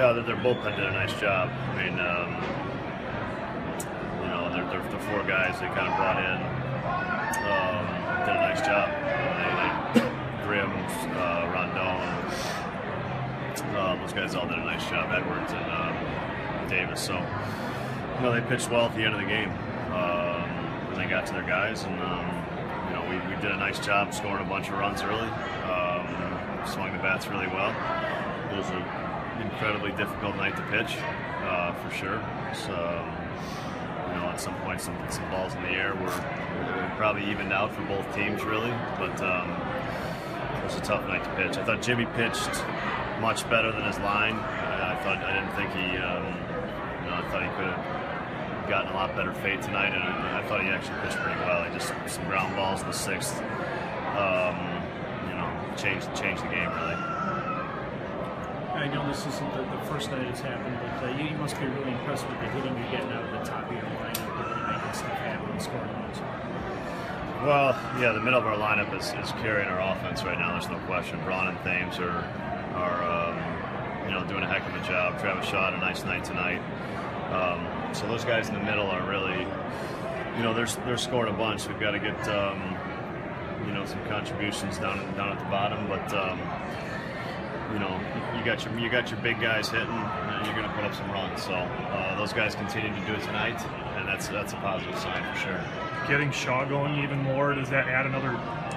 Yeah, their, their bullpen did a nice job. I mean, um, you know, they're, they're the four guys they kind of brought in um, did a nice job. They, they, Grimm, uh, Rondon, uh, those guys all did a nice job. Edwards and um, Davis. So, you know, they pitched well at the end of the game. Um, when they got to their guys, and um, you know, we, we did a nice job scoring a bunch of runs early. Swung the bats really well. It was an incredibly difficult night to pitch, uh, for sure. So, you know, at some point, some, some balls in the air were, were probably evened out for both teams, really. But um, it was a tough night to pitch. I thought Jimmy pitched much better than his line. I, I thought I didn't think he, um, you know, I thought he could have gotten a lot better fate tonight, and I, I thought he actually pitched pretty well. He just some ground balls in the sixth. Um, you know, changed changed the game really. I know this isn't the, the first night it's happened, but uh, you, you must be really impressed with the hitting you're getting out of the top of your lineup and really making stuff happen and scoring runs. Well, yeah, the middle of our lineup is, is carrying our offense right now. There's no question. Braun and Thames are are um, you know doing a heck of a job. Travis Shaw had a nice night tonight. Um, so those guys in the middle are really, you know, they're they're scoring a bunch. We've got to get um, you know some contributions down down at the bottom, but. You know, you got your you got your big guys hitting, and you're going to put up some runs. So uh, those guys continue to do it tonight, and that's that's a positive sign for sure. Getting Shaw going even more, does that add another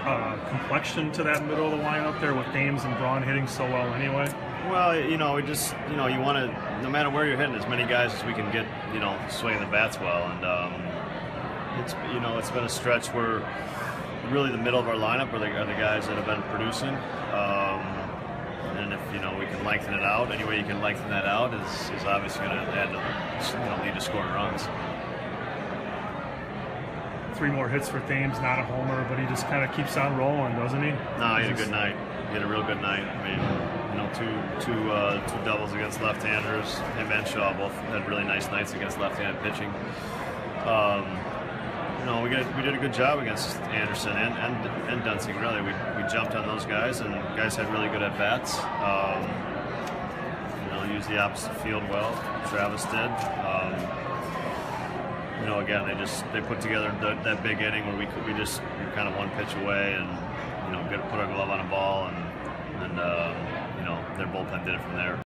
uh, complexion to that middle of the lineup there with Thames and Braun hitting so well anyway? Well, you know, we just you know you want to no matter where you're hitting, as many guys as we can get, you know, swinging the bats well, and um, it's you know it's been a stretch where really the middle of our lineup are the, are the guys that have been producing. Um, and if you know we can lengthen it out, any way you can lengthen that out is, is obviously going to add to, lead to scoring runs. Three more hits for Thames, not a homer, but he just kind of keeps on rolling, doesn't he? No, he had a good night. He had a real good night. I mean, you know, two two uh, two doubles against left-handers. Him and Shaw both had really nice nights against left-handed pitching. Um, you know, we got we did a good job against Anderson and and, and Duensing. Really, we, we jumped on those guys, and guys had really good at bats. Um, you know, used the opposite field well. Travis did. Um, you know, again, they just they put together the, that big inning where we we just we kind of one pitch away, and you know, put our glove on a ball, and and uh, you know, their bullpen did it from there.